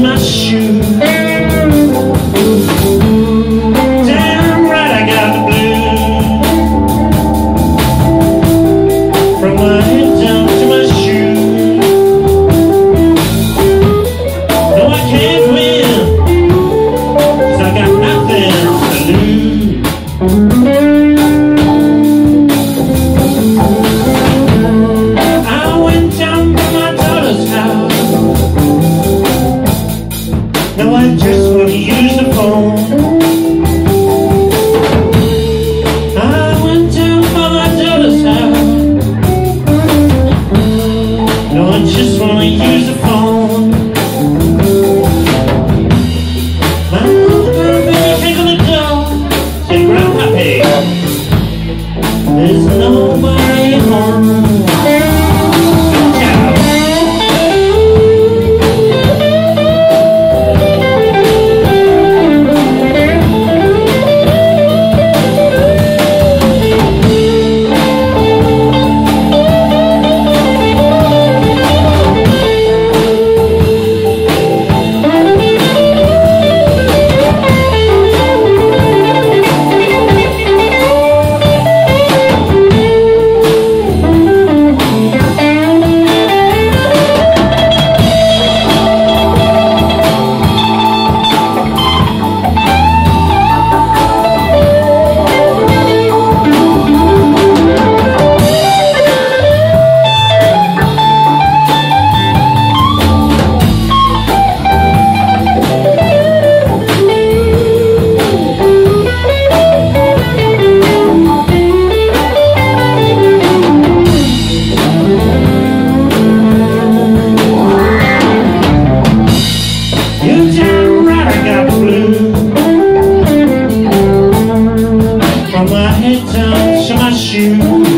my shoes. Now I just my head down to my shoes